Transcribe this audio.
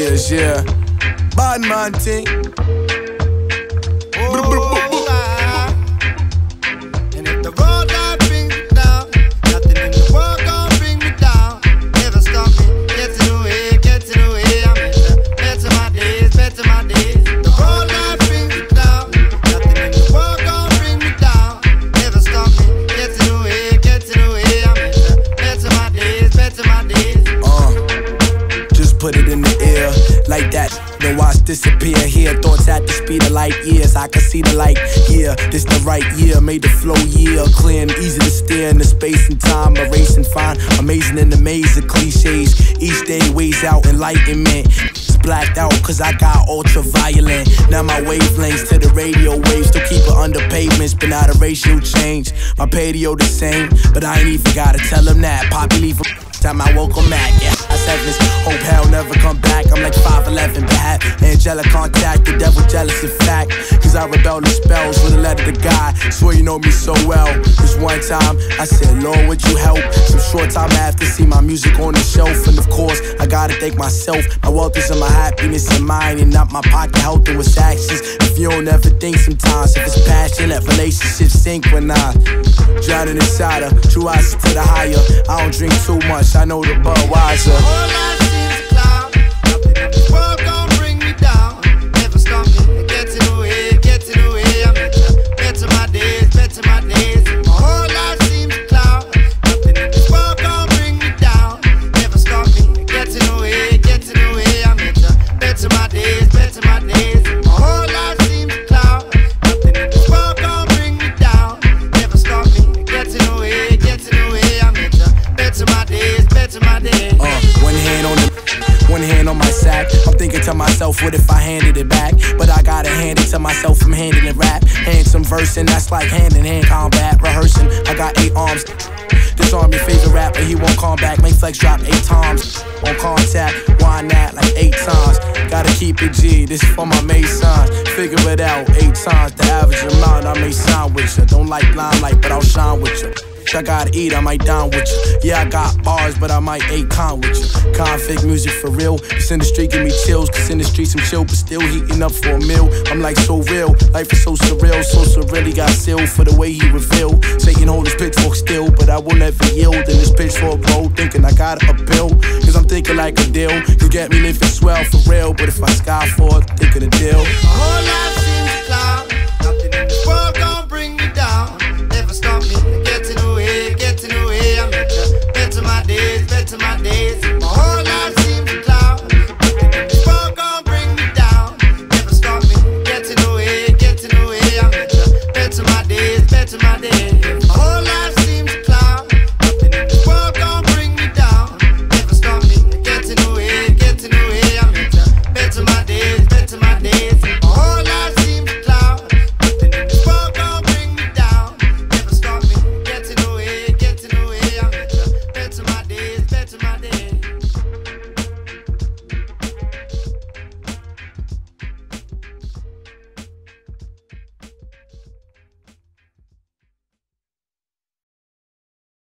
Cheers, yeah. Bad man thing. Disappear here. Thoughts at the speed of light years. I can see the light. Yeah, this the right year. Made the flow year clear and easy to steer in the space and time. Erasing fine, amazing maze of cliches. Each day weighs out enlightenment. Blacked out cause I got ultraviolet. Now my wavelengths to the radio waves. Still keep it under pavements, but not a ratio change. My patio the same, but I ain't even gotta tell them that. Poppy leave time I woke up back. Yeah, I said this. Hope hell never come back. I'm like 5'11 bad. Angelic contact, the devil jealous in fact. Cause I rebel the spells with a letter to God. Swear you know me so well. This one time I said, Lord, would you help? Some short time after, see my music on the shelf. And of course, I gotta thank myself. My wealth is in my happiness and mine, and not my pocket health and with actions. If you don't ever think sometimes, if it's passion, let relationships sink when I drowning inside her. True eyes to the higher. I don't drink too much. I know the Budweiser. What if I handed it back? But I gotta hand it to myself from handling rap. Hand some verse, and that's like hand in hand combat. Rehearsing, I got eight arms. This your favorite rapper, he won't come back. Make flex drop eight times. On contact, why not? Like eight times. Gotta keep it G, this is for my masons. Figure it out, eight times the average amount I may sign with you. Don't like limelight, but I'll shine with. I gotta eat, I might down with you. Yeah, I got bars, but I might eight con with you. Conflict music for real. This industry give me chills, cause in the streets I'm chill, but still heating up for a meal. I'm like so real, life is so surreal, so surreally got sealed for the way he revealed. Satan hold his pitchfork still, but I will never yield in this pitchfork road, thinking I got a appeal. Cause I'm thinking like a deal. You get me living swell for real, but if I sky for it, think of the deal. A whole lot seems cloud.